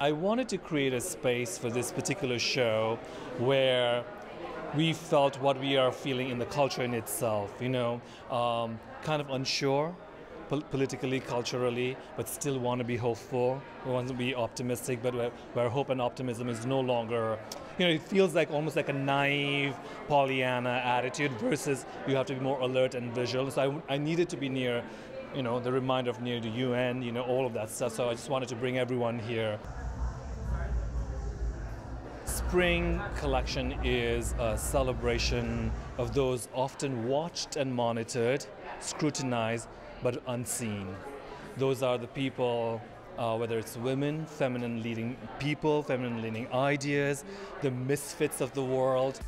I wanted to create a space for this particular show where we felt what we are feeling in the culture in itself, you know, um, kind of unsure pol- politically, culturally, but still want to be hopeful. We want to be optimistic, but where, where hope and optimism is no longer, you know, it feels like almost like a naive Pollyanna attitude versus you have to be more alert and visual. So I, I needed to be near, you know, the reminder of near the UN, you know, all of that stuff. So I just wanted to bring everyone here. Spring Collection is a celebration of those often watched and monitored, scrutinized, but unseen. Those are the people, uh, whether it's women, feminine leading people, feminine leading ideas, the misfits of the world.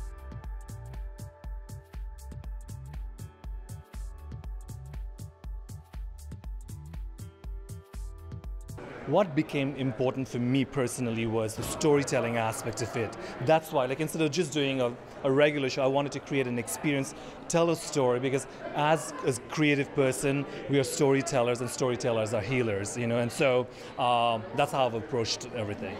What became important for me personally was the storytelling aspect of it. That's why, like, instead of just doing a, a regular show, I wanted to create an experience, tell a story, because as a creative person, we are storytellers, and storytellers are healers, you know, and so um, that's how I've approached everything.